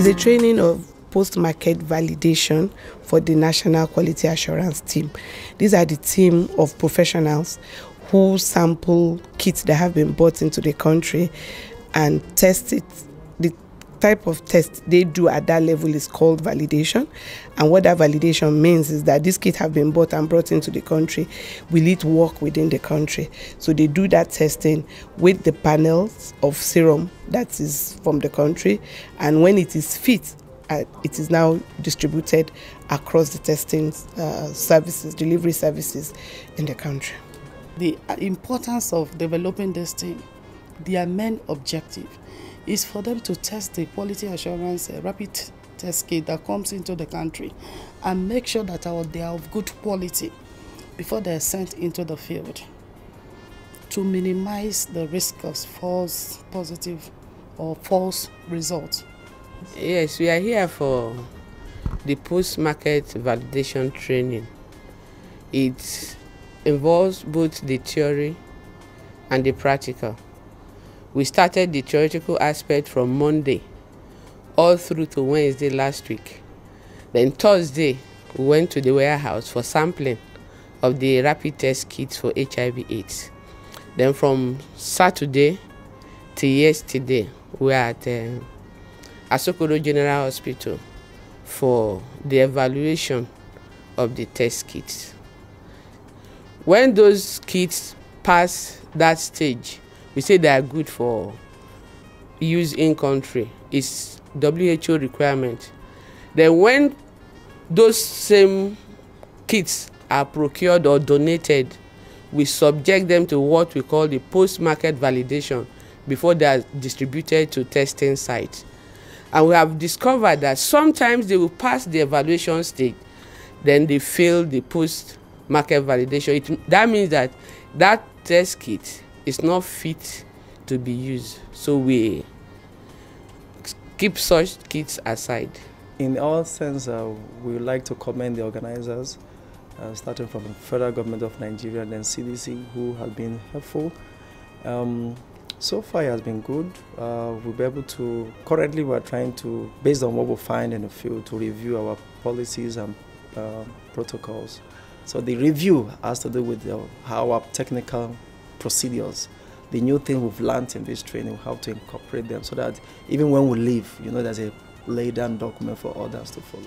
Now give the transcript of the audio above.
It's a training of post-market validation for the National Quality Assurance Team. These are the team of professionals who sample kits that have been bought into the country and test it type of test they do at that level is called validation. And what that validation means is that this kit have been bought and brought into the country. Will it work within the country? So they do that testing with the panels of serum that is from the country. And when it is fit, uh, it is now distributed across the testing uh, services, delivery services in the country. The importance of developing this thing, their main objective is for them to test the quality assurance uh, rapid test kit that comes into the country and make sure that our, they are of good quality before they are sent into the field to minimize the risk of false positive or false results. Yes, we are here for the post-market validation training. It involves both the theory and the practical. We started the theoretical aspect from Monday all through to Wednesday last week. Then Thursday, we went to the warehouse for sampling of the rapid test kits for HIV AIDS. Then from Saturday to yesterday, we were at uh, Asokoro General Hospital for the evaluation of the test kits. When those kits pass that stage, we say they are good for use in country. It's who requirement. Then when those same kits are procured or donated we subject them to what we call the post-market validation before they are distributed to testing sites and we have discovered that sometimes they will pass the evaluation stage then they fail the post-market validation. It, that means that that test kit is not fit to be used. So we keep such kits aside. In all sense, uh, we would like to commend the organizers, uh, starting from the federal government of Nigeria and then CDC, who have been helpful. Um, so far, it has been good. Uh, we'll be able to, currently, we're trying to, based on what we find in the field, to review our policies and uh, protocols. So the review has to do with the, how our technical procedures. The new thing we've learned in this training, how to incorporate them so that even when we leave, you know, there's a laid down document for others to follow.